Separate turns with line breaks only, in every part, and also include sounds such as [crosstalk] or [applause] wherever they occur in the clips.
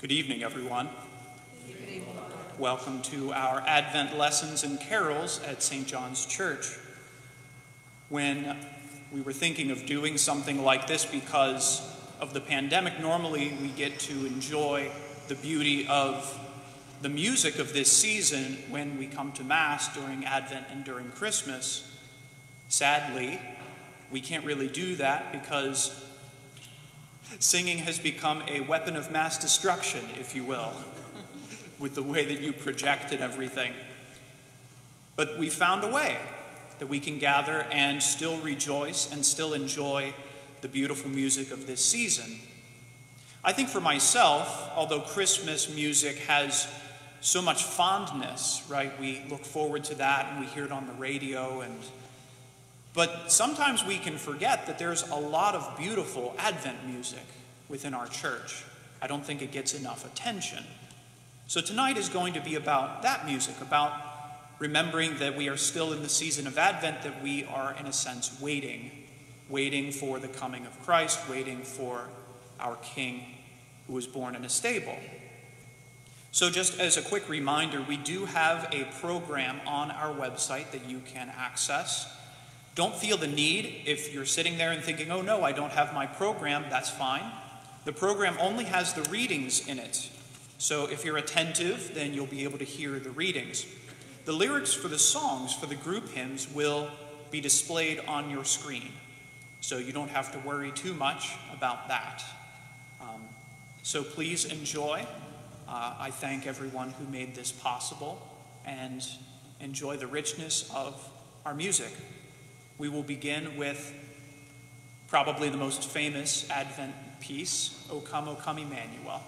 Good evening, everyone. Welcome to our Advent lessons and carols at St. John's Church. When we were thinking of doing something like this because of the pandemic, normally we get to enjoy the beauty of the music of this season when we come to Mass during Advent and during Christmas. Sadly, we can't really do that because Singing has become a weapon of mass destruction, if you will, [laughs] with the way that you project and everything. But we found a way that we can gather and still rejoice and still enjoy the beautiful music of this season. I think for myself, although Christmas music has so much fondness, right? We look forward to that and we hear it on the radio and but sometimes we can forget that there's a lot of beautiful Advent music within our church. I don't think it gets enough attention. So tonight is going to be about that music, about remembering that we are still in the season of Advent, that we are, in a sense, waiting, waiting for the coming of Christ, waiting for our King who was born in a stable. So, just as a quick reminder, we do have a program on our website that you can access. Don't feel the need if you're sitting there and thinking, oh no, I don't have my program, that's fine. The program only has the readings in it. So if you're attentive, then you'll be able to hear the readings. The lyrics for the songs for the group hymns will be displayed on your screen. So you don't have to worry too much about that. Um, so please enjoy. Uh, I thank everyone who made this possible and enjoy the richness of our music. We will begin with probably the most famous Advent piece, O Come, O Come, Emmanuel.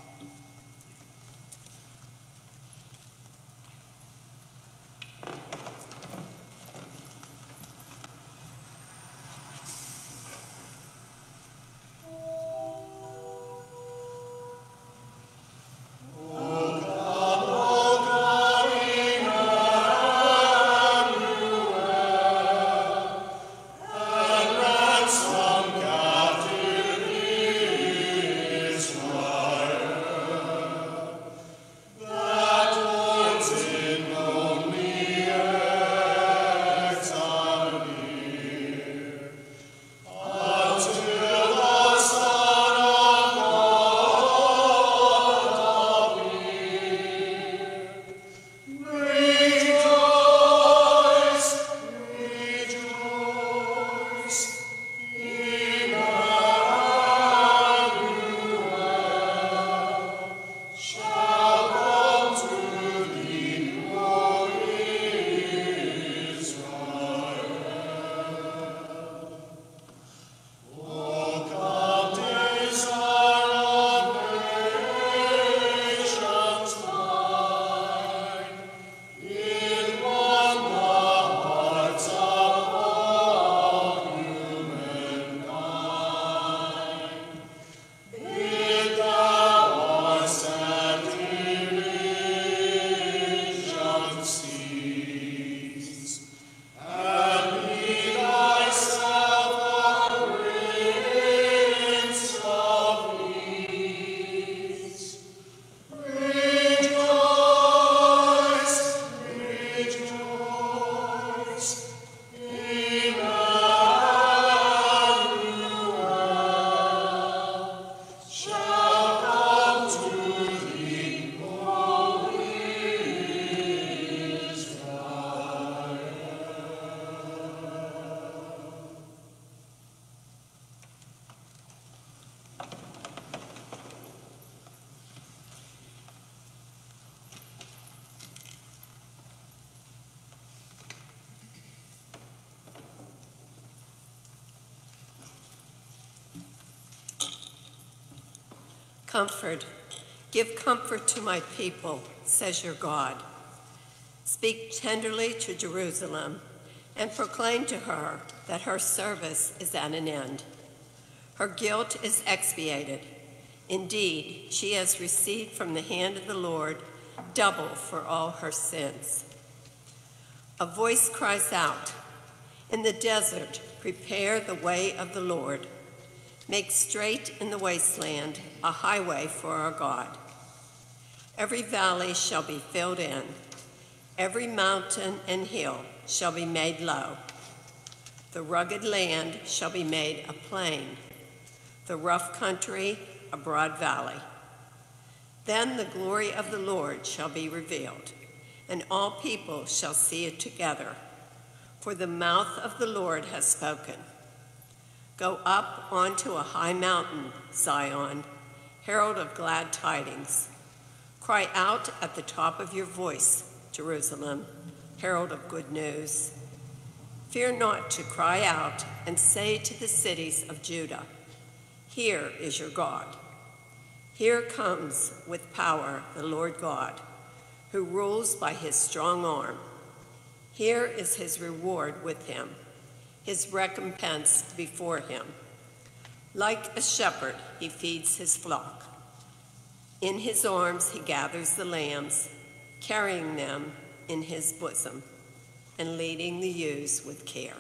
Comfort. Give comfort to my people, says your God. Speak tenderly to Jerusalem and proclaim to her that her service is at an end. Her guilt is expiated. Indeed, she has received from the hand of the Lord double for all her sins. A voice cries out, In the desert, prepare the way of the Lord Make straight in the wasteland a highway for our God.
Every valley shall be filled in, every mountain and hill shall be made low. The rugged land shall be made a plain, the rough country a broad valley. Then the glory of the Lord shall be revealed, and all people shall see it together, for the mouth of the Lord has spoken. Go up onto a high mountain, Zion, herald of glad tidings. Cry out at the top of your voice, Jerusalem, herald of good news. Fear not to cry out and say to the cities of Judah, Here is your God. Here comes with power the Lord God, who rules by his strong arm. Here is his reward with him, his recompense before him. Like a shepherd, he feeds his flock. In his arms, he gathers the lambs, carrying them in his bosom and leading the ewes with care.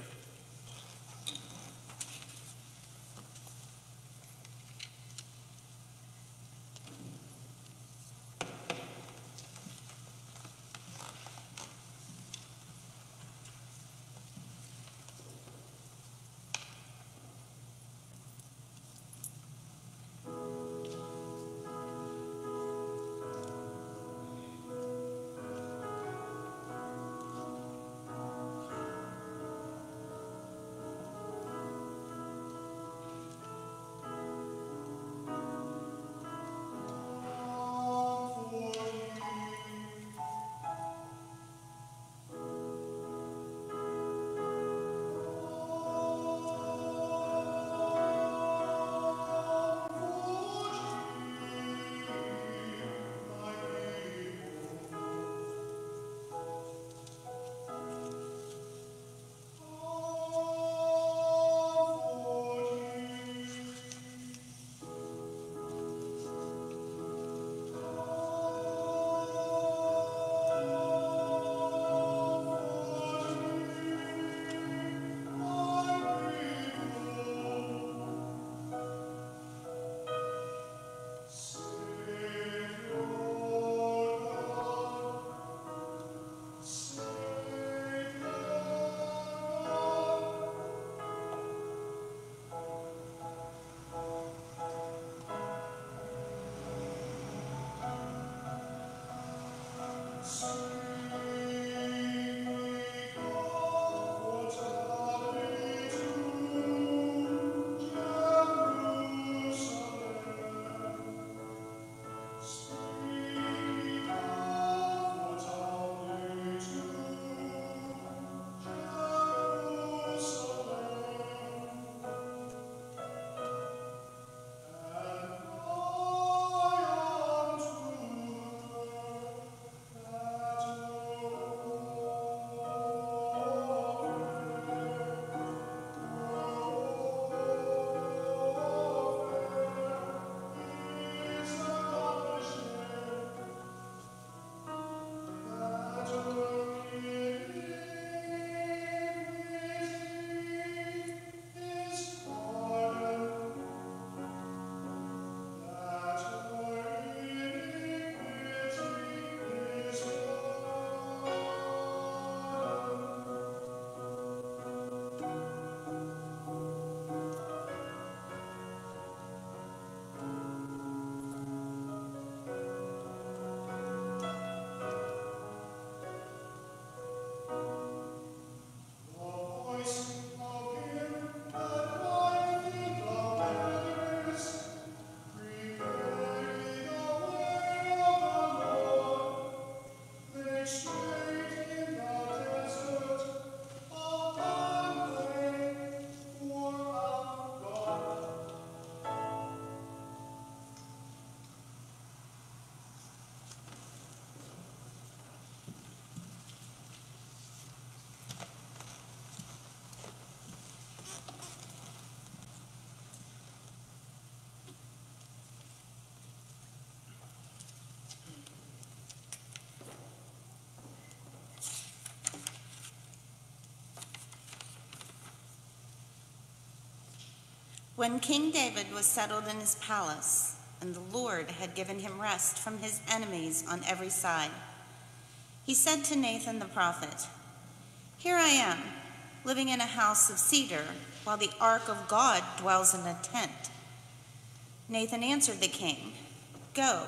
When King David was settled in his palace, and the Lord had given him rest from his enemies on every side. He said to Nathan the prophet, Here I am, living in a house of cedar, while the ark of God dwells in a tent. Nathan answered the king, Go,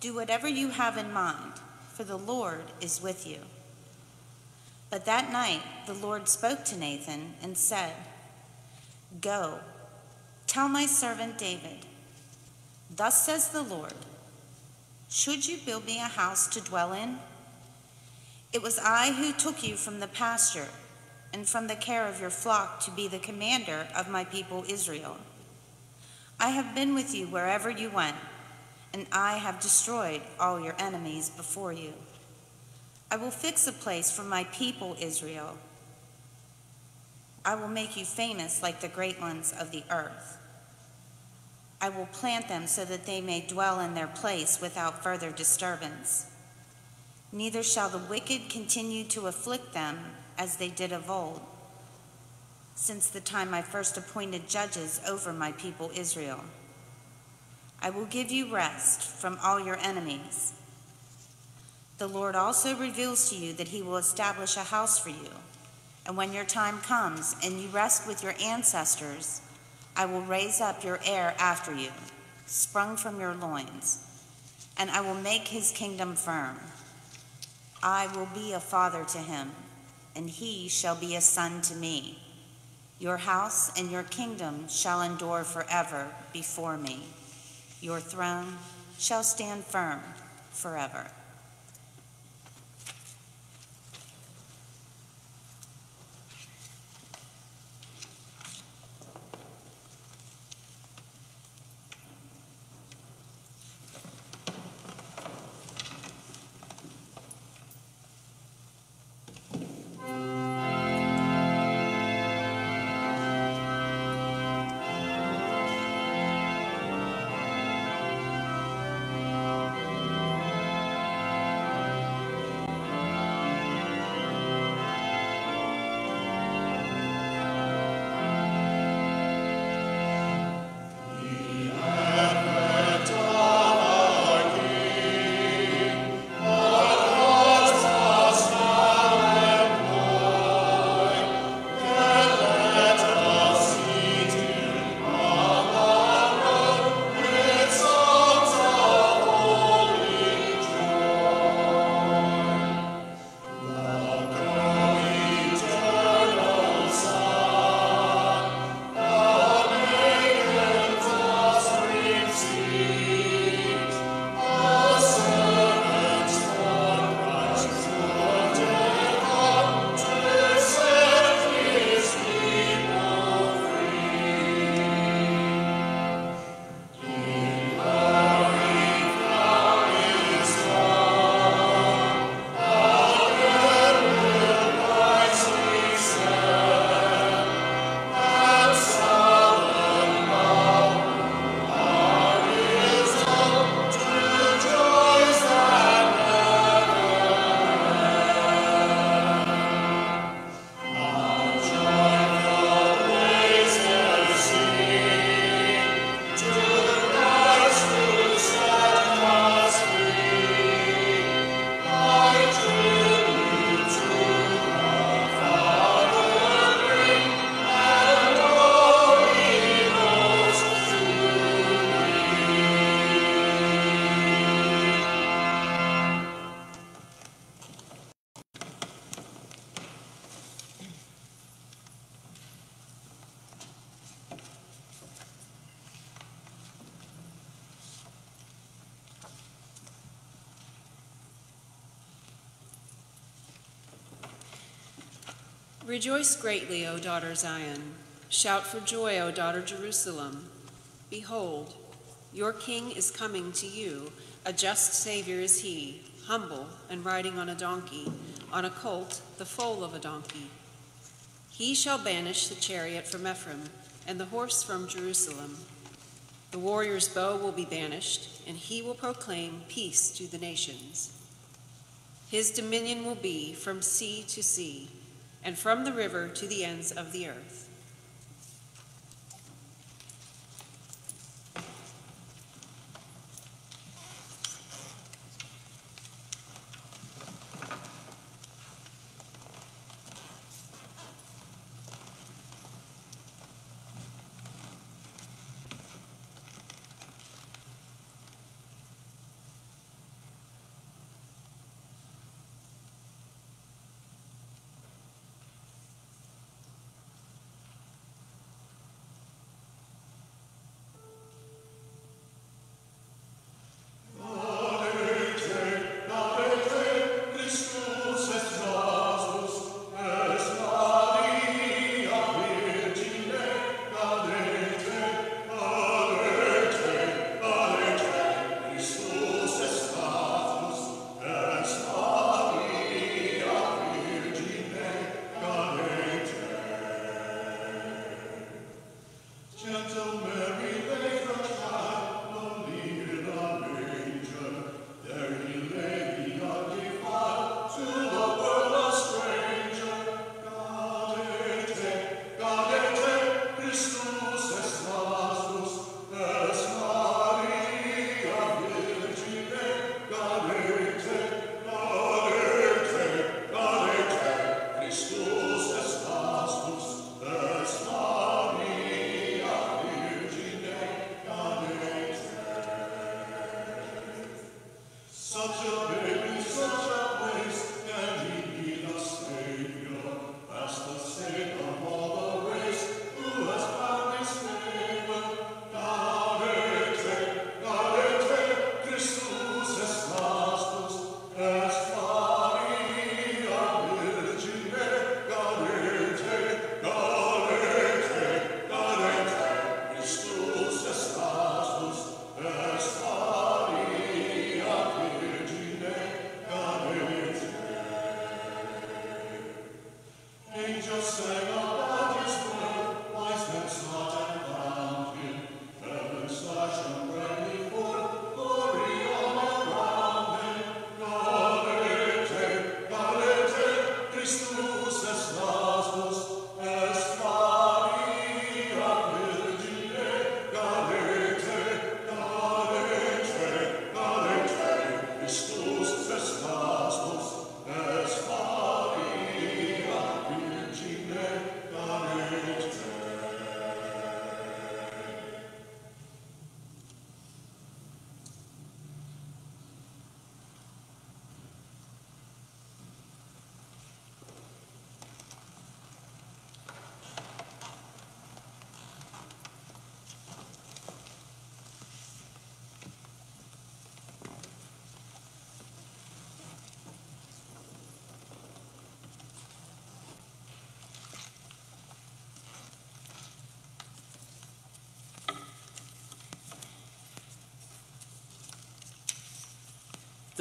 do whatever you have in mind, for the Lord is with you. But that night the Lord spoke to Nathan and said, Go, tell my servant David, Thus says the Lord, Should you build me a house to dwell in? It was I who took you from the pasture and from the care of your flock to be the commander of my people Israel. I have been with you wherever you went, and I have destroyed all your enemies before you. I will fix a place for my people Israel. I will make you famous like the great ones of the earth. I will plant them so that they may dwell in their place without further disturbance. Neither shall the wicked continue to afflict them as they did of old, since the time I first appointed judges over my people Israel. I will give you rest from all your enemies. The Lord also reveals to you that he will establish a house for you. And when your time comes and you rest with your ancestors, I will raise up your heir after you, sprung from your loins, and I will make his kingdom firm. I will be a father to him, and he shall be a son to me. Your house and your kingdom shall endure forever before me. Your throne shall stand firm forever.
Rejoice greatly, O daughter Zion. Shout for joy, O daughter Jerusalem. Behold, your king is coming to you. A just Savior is he, humble and riding on a donkey, on a colt, the foal of a donkey. He shall banish the chariot from Ephraim and the horse from Jerusalem. The warrior's bow will be banished, and he will proclaim peace to the nations. His dominion will be from sea to sea and from the river to the ends of the earth.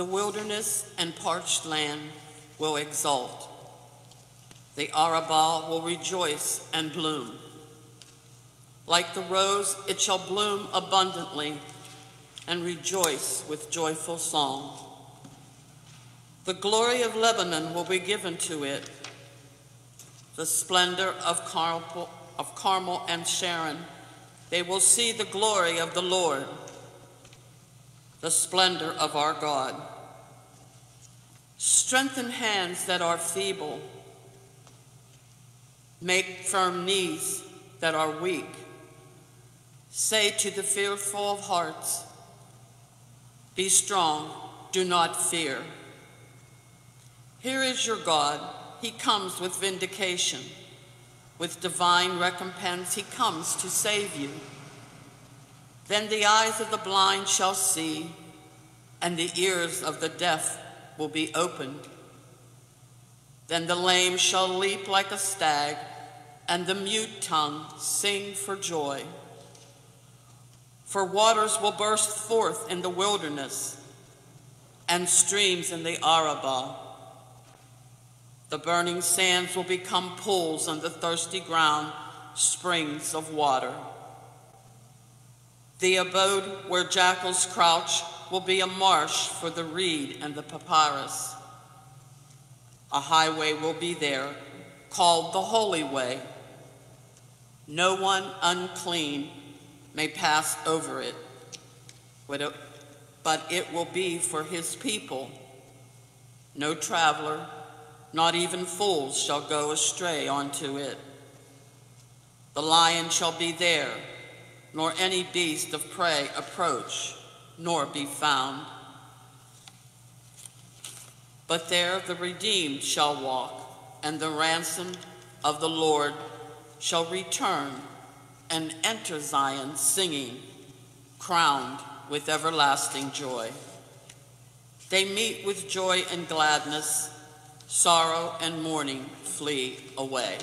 The wilderness and parched land will exult. The Arabah will rejoice and bloom. Like the rose, it shall bloom abundantly and rejoice with joyful song. The glory of Lebanon will be given to it, the splendor of Carmel, of Carmel and Sharon. They will see the glory of the Lord the splendor of our God. Strengthen hands that are feeble. Make firm knees that are weak. Say to the fearful of hearts, Be strong, do not fear. Here is your God. He comes with vindication. With divine recompense, he comes to save you. Then the eyes of the blind shall see, and the ears of the deaf will be opened. Then the lame shall leap like a stag, and the mute tongue sing for joy. For waters will burst forth in the wilderness, and streams in the Arabah. The burning sands will become pools on the thirsty ground, springs of water. The abode where jackals crouch will be a marsh for the reed and the papyrus. A highway will be there called the Holy Way. No one unclean may pass over it, but it will be for his people. No traveler, not even fools, shall go astray onto it. The lion shall be there nor any beast of prey approach, nor be found. But there the redeemed shall walk, and the ransom of the Lord shall return and enter Zion singing, crowned with everlasting joy. They meet with joy and gladness, sorrow and mourning flee away.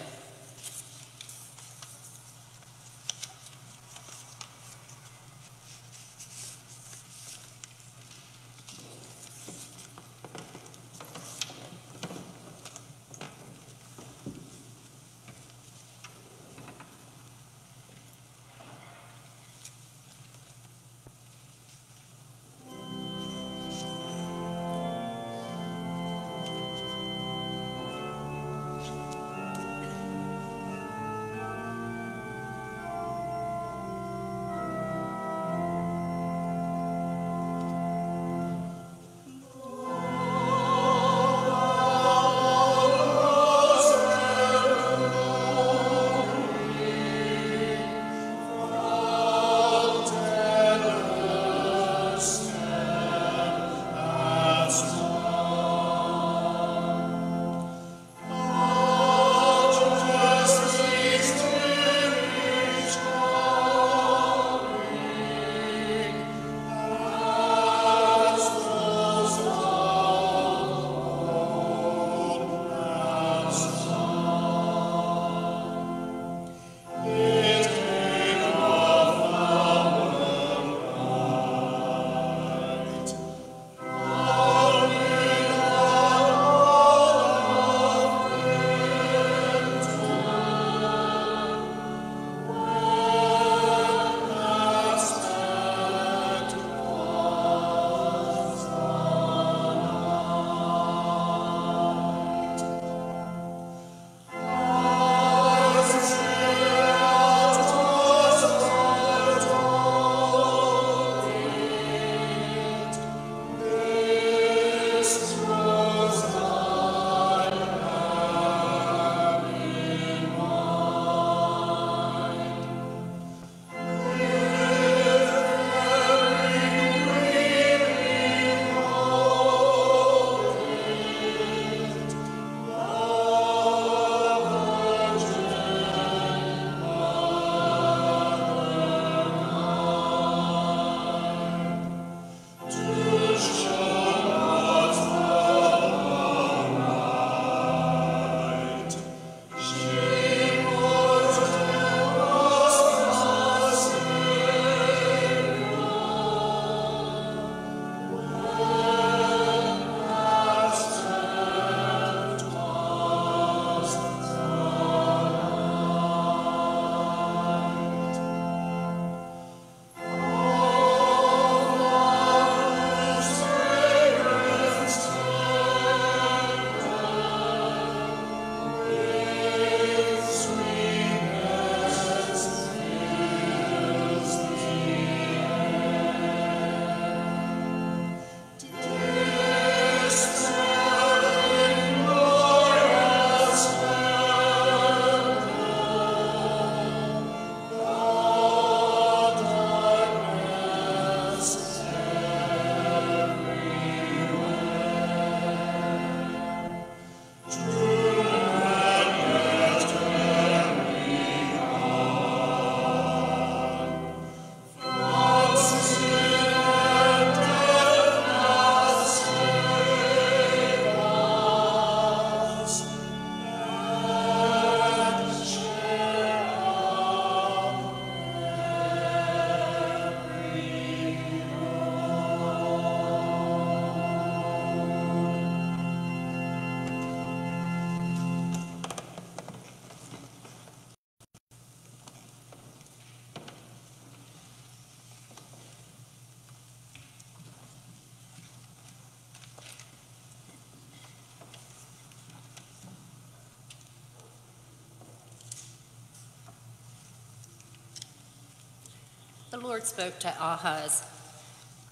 The Lord spoke to Ahaz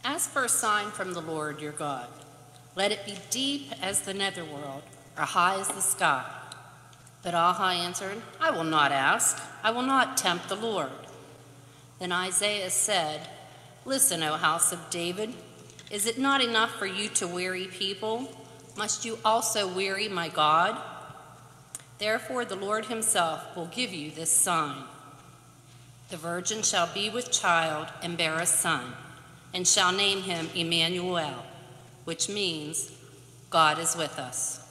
Ask for a sign from the Lord your God. Let it be deep as the netherworld, or high as the sky. But Ahaz answered, I will not ask. I will not tempt the Lord. Then Isaiah said, Listen, O house of David. Is it not enough for you to weary people? Must you also weary my God? Therefore, the Lord himself will give you this sign. The virgin shall be with child and bear a son, and shall name him Emmanuel, which means God is with us.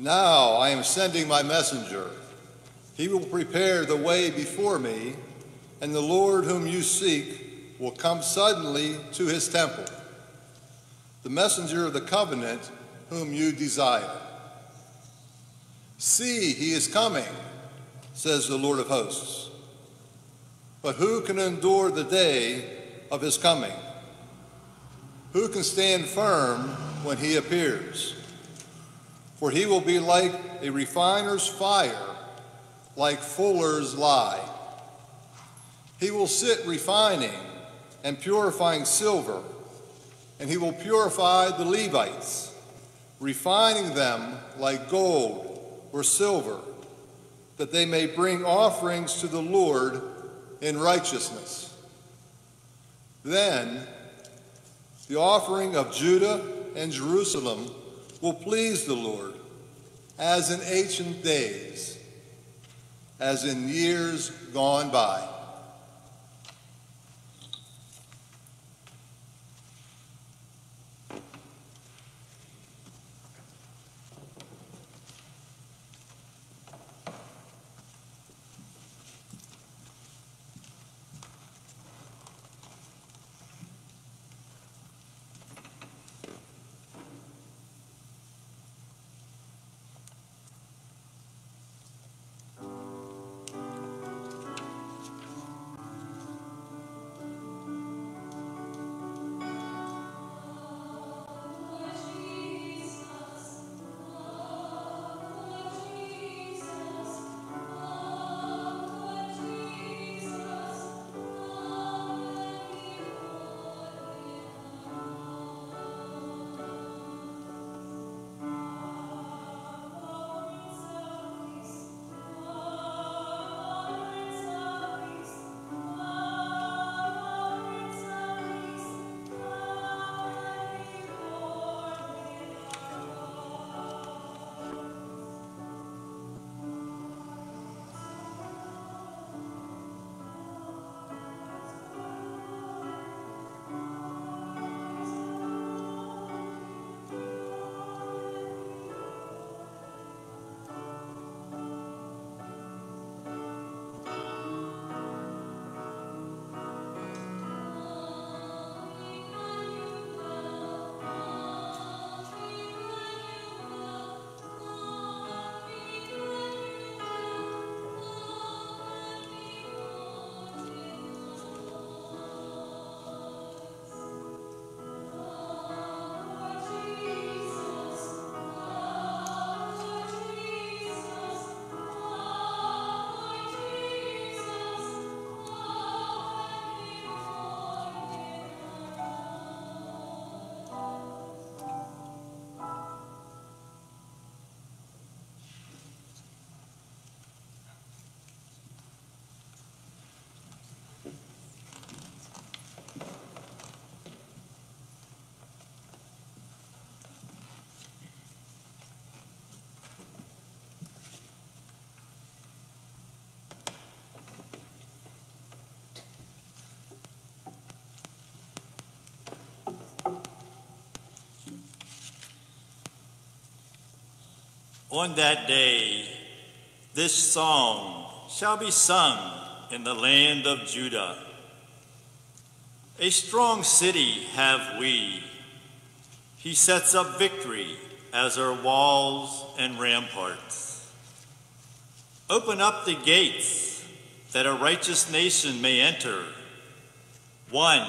Now I am sending my messenger. He will prepare the way before me, and the Lord whom you seek will come suddenly to his temple. The messenger of the covenant whom you desire. See, he is coming, says the Lord of hosts. But who can endure the day of his coming? Who can stand firm when he appears? For he will be like a refiner's fire, like fuller's lye. He will sit refining and purifying silver, and he will purify the Levites, refining them like gold or silver, that they may bring offerings to the Lord in righteousness. Then the offering of Judah and Jerusalem will please the Lord, as in ancient days. as in years gone by.
On that day, this song shall be sung in the land of Judah. A strong city have we. He sets up victory as our walls and ramparts. Open up the gates that a righteous nation may enter, one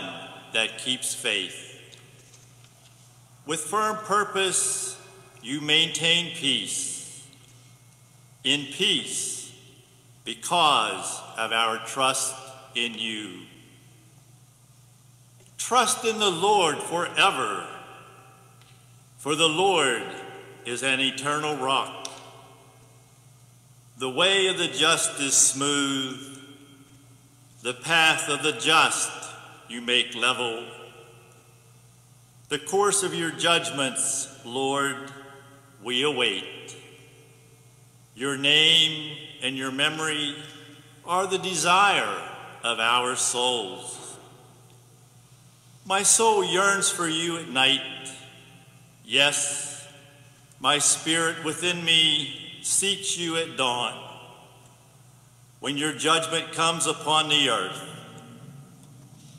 that keeps faith. With firm purpose, you maintain peace. In peace, because of our trust in you. Trust in the Lord forever, for the Lord is an eternal rock. The way of the just is smooth, the path of the just you make level. The course of your judgments, Lord, we await. Your name and your memory are the desire of our souls. My soul yearns for you at night. Yes, my spirit within me seeks you at dawn. When your judgment comes upon the earth,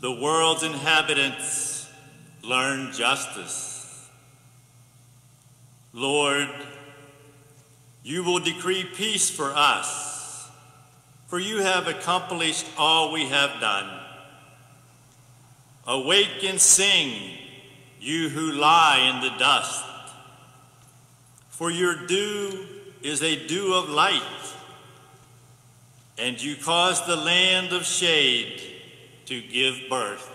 the world's inhabitants learn justice. Lord, you will decree peace for us, for you have accomplished all we have done. Awake and sing, you who lie in the dust, for your dew is a dew of light, and you cause the land of shade to give birth.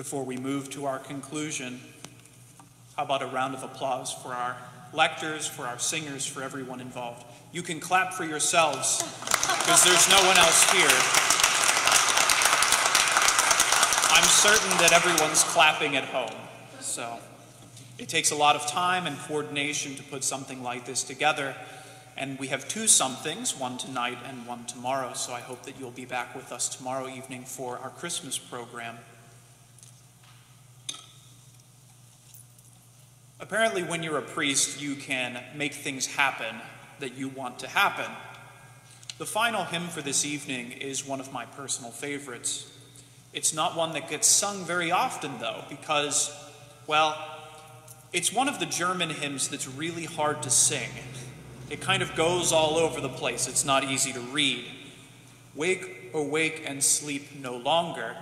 Before we move to our conclusion, how about a round of applause for our lectors, for our singers, for everyone involved? You can clap for yourselves because there's no one else here. I'm certain that everyone's clapping at home. So it takes a lot of time and coordination to put something like this together. And we have two somethings, one tonight and one tomorrow. So I hope that you'll be back with us tomorrow evening for our Christmas program. Apparently, when you're a priest, you can make things happen that you want to happen. The final hymn for this evening is one of my personal favorites. It's not one that gets sung very often, though, because, well, it's one of the German hymns that's really hard to sing. It kind of goes all over the place, it's not easy to read. Wake, awake, and sleep no longer.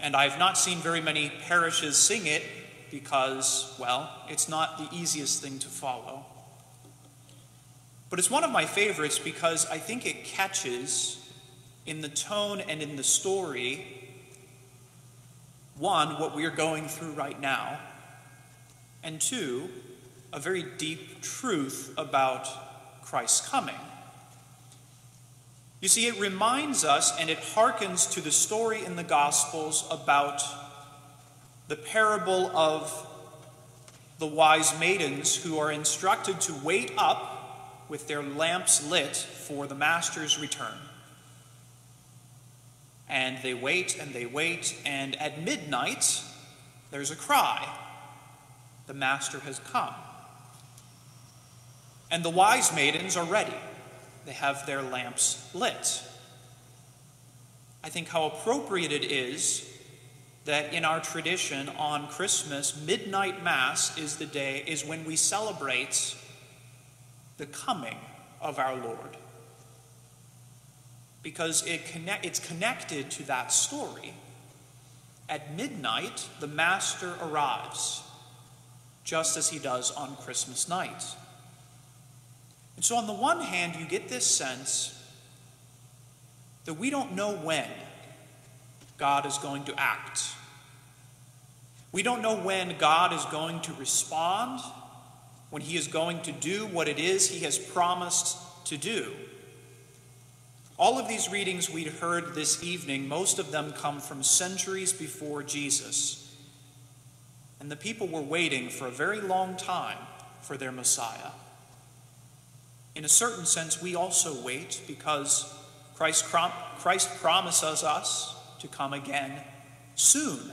And I've not seen very many parishes sing it because, well, it's not the easiest thing to follow. But it's one of my favorites because I think it catches in the tone and in the story one, what we are going through right now, and two, a very deep truth about Christ's coming. You see, it reminds us and it hearkens to the story in the Gospels about the parable of the wise maidens who are instructed to wait up with their lamps lit for the master's return. And they wait and they wait, and at midnight, there's a cry The master has come. And the wise maidens are ready, they have their lamps lit. I think how appropriate it is that in our tradition on Christmas, midnight mass is the day, is when we celebrate the coming of our Lord. Because it connect, it's connected to that story. At midnight, the Master arrives, just as he does on Christmas night. And so, on the one hand, you get this sense that we don't know when God is going to act. We don't know when God is going to respond, when He is going to do what it is He has promised to do. All of these readings we heard this evening, most of them come from centuries before Jesus. And the people were waiting for a very long time for their Messiah. In a certain sense, we also wait because Christ, Christ promises us to come again soon.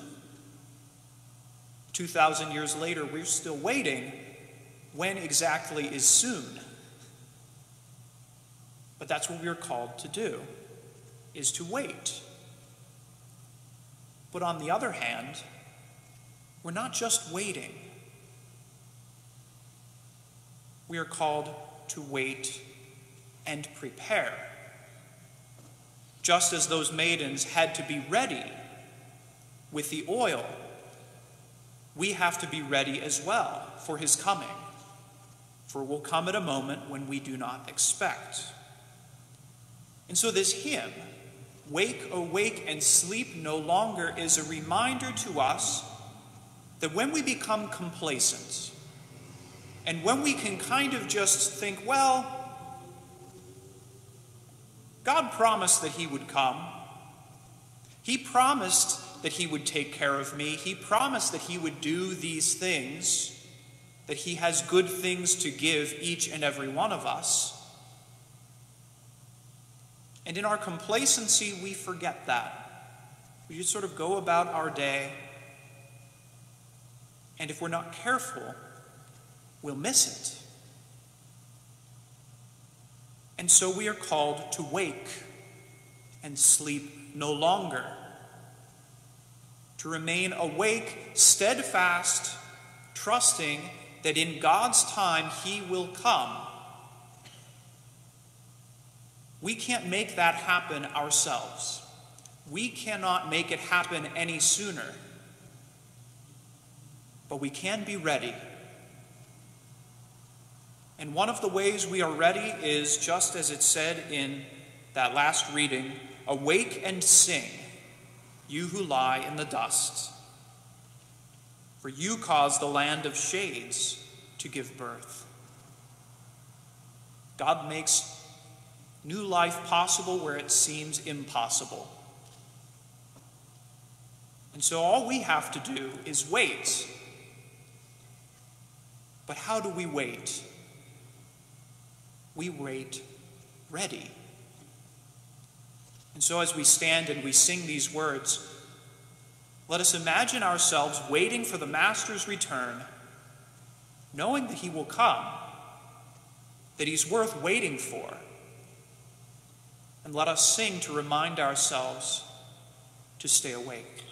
2,000 years later, we're still waiting. When exactly is soon? But that's what we're called to do, is to wait. But on the other hand, we're not just waiting. We are called to wait and prepare. Just as those maidens had to be ready with the oil we have to be ready as well for his coming, for will come at a moment when we do not expect. And so, this hymn, Wake, Awake, and Sleep No Longer, is a reminder to us that when we become complacent, and when we can kind of just think, well, God promised that He would come. He promised that he would take care of me. He promised that he would do these things, that he has good things to give each and every one of us. And in our complacency, we forget that. We just sort of go about our day, and if we're not careful, we'll miss it. And so we are called to wake and sleep no longer to remain awake, steadfast, trusting that in God's time He will come. We can't make that happen ourselves. We cannot make it happen any sooner. But we can be ready. And one of the ways we are ready is just as it said in that last reading awake and sing you who lie in the dust. For you cause the land of shades to give birth. God makes new life possible where it seems impossible. And so all we have to do is wait. But how do we wait? We wait ready. And so as we stand and we sing these words, let us imagine ourselves waiting for the Master's return, knowing that he will come, that he's worth waiting for. And let us sing to remind ourselves to stay awake.